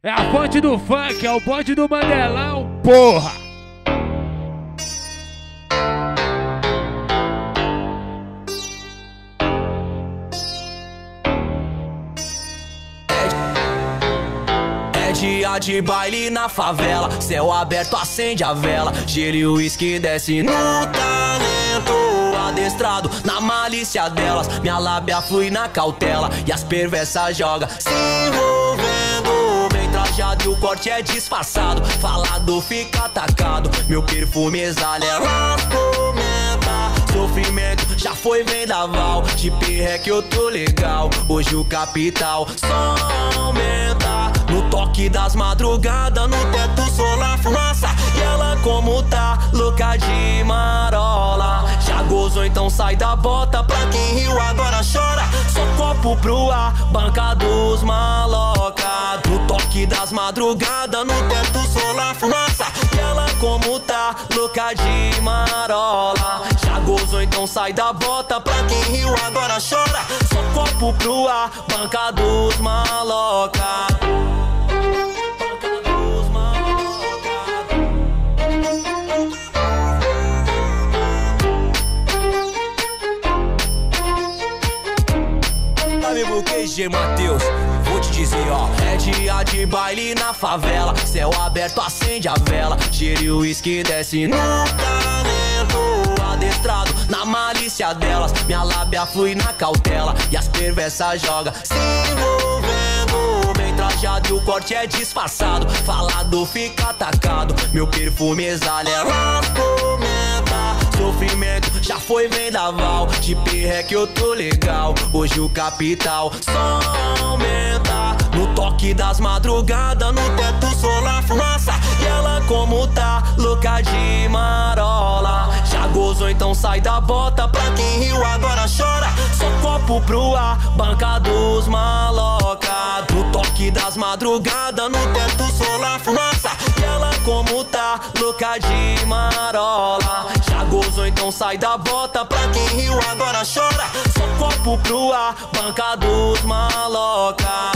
É a fonte do funk, é o bonde do Mandelão, porra! É dia de baile na favela, céu aberto acende a vela, gelo e uísque desce no talento adestrado, na malícia delas, minha lábia flui na cautela e as perversas joga se envolvendo trajado e o corte é disfarçado, falado fica atacado, meu perfume exala elas comenta, sofrimento já foi vendaval, de pirre que eu tô legal, hoje o capital só aumenta. No toque das madrugadas, no teto solar fumaça. E ela como tá, louca de marola. Já gozou, então sai da bota. Pra quem riu agora chora. Só copo pro ar, banca dos maloca No toque das madrugadas, no teto solar fumaça. E ela como tá, louca de marola. Já gozou, então sai da bota Pra quem riu agora chora. Só copo pro ar, banca dos maloca. Amigo QG Matheus, vou te dizer ó. É dia de baile na favela. Céu aberto acende a vela. Giro e uísque desce no talento Adestrado na malícia delas. Minha lábia flui na cautela. E as perversas joga se envolvendo. Bem trajado e o corte é disfarçado. Falado fica atacado. Meu perfume exala elas comenta Sofrimento já foi vendaval. De pirre que eu tô legal. Hoje o capital só aumenta Toque das madrugadas No teto solar fumaça. E ela como tá, louca de marola. Já gozou então sai da bota Pra quem riu agora chora. Só copo pro ar, banca dos maloca. No toque das madrugadas No teto solar fumaça. E ela como tá, louca de marola. Já gozou então sai da bota Pra quem riu agora chora. Só copo pro ar, banca dos maloca